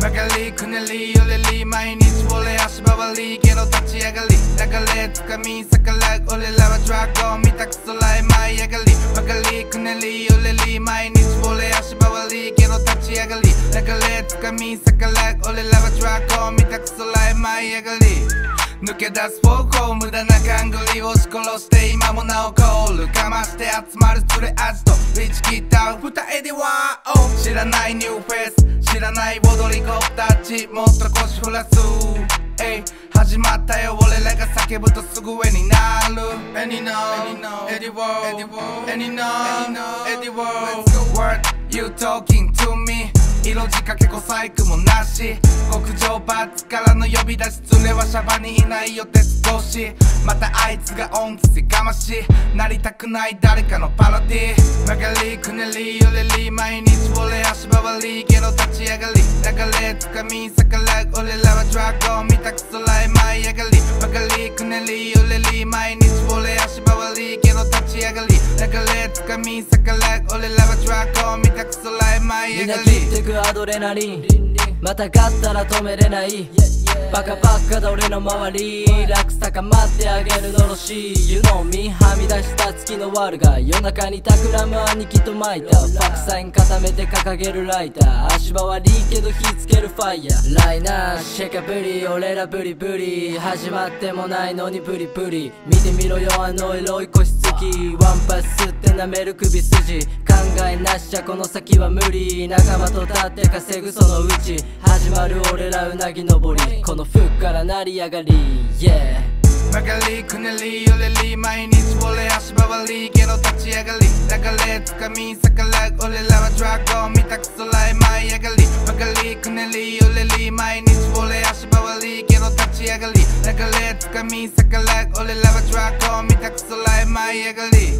曲がりくねりよれり毎日俺足回りけど立ち上がり流れつかみ逆らう俺らはドラゴン見たくそらえ舞い上がり曲がりくねりよれり毎日俺足回りけど立ち上がり流れつかみ逆らう俺らはドラゴン見たくそらえ舞い上がり抜け出す方向無駄な勘繰りを押し殺して今もなおコールかまして集まる連れ味とリチ切った二重でワンオ知らないニューフェイス。知らない踊り子たちもっと腰振らす。えい始まったよ。俺らが叫ぶとすぐ上になる。Any know, any word, any know, any word Word, you talking to me? 色仕掛け小細工もなし。極上バッツからの呼び出し連れはシャバにいないよ鉄格子またあいつが恩着せがましなりたくない誰かのパロディ。曲がりくねりよれり毎日俺足回りけど立ち上がり。流れつかみ逆らう俺らはドラゴン見たくそらえ舞い上がり。曲がりくねりよれり毎日俺足回りけど立ち上がり。流れつかみ逆らう俺らはドラゴン見舞い上がりみんな切ってくアドレナリン。また勝ったら止めれない。バカバカだ俺の周り。落差高まってあげるのろし You know me はみ出した月のワルが夜中に企む兄貴と巻いた。バックサイン固めて掲げるライター。足回りけど火つけるファイヤー。ライナーシェカブリ俺らブリブリ始まってもないのにプリプリ見てみろよあのエロい個室きワンパスって舐める首筋。考えなしじゃこの先は無理。仲間と立って稼ぐそのうち。始まる俺らうなぎ登り。この服から成り上がり。Yeah 曲がりくねりよれり毎日俺足回りゲロ立ち上がり流れつかみ逆らう俺らはドラゴン見たくそらい舞い上がり曲がりくねりよれり毎日俺足回りゲロ立ち上がり流れつかみ逆らう俺らはドラゴン見たくそらい舞い上がり